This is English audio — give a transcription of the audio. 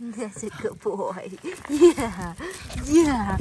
That's a good boy. Yeah, yeah.